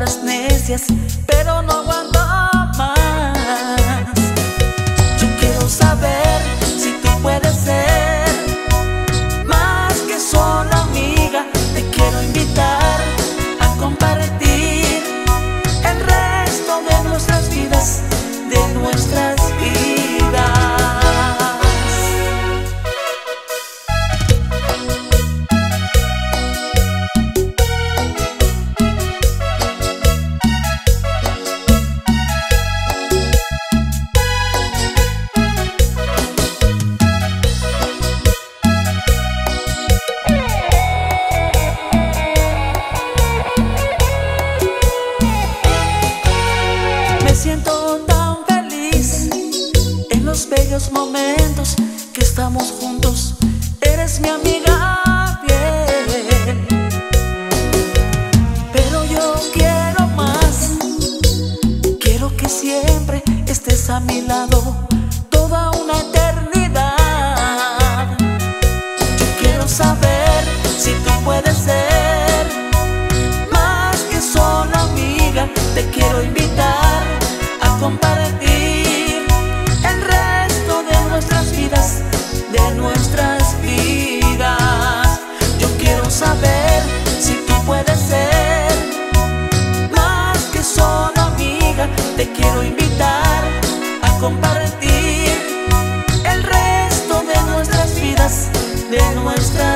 palabras necias, pero no aguanto. tan feliz en los bellos momentos que estamos juntos. Eres mi amiga bien. Pero yo quiero más. Quiero que siempre estés a mi lado toda una eternidad. compartir el resto de nuestras vidas, de nuestras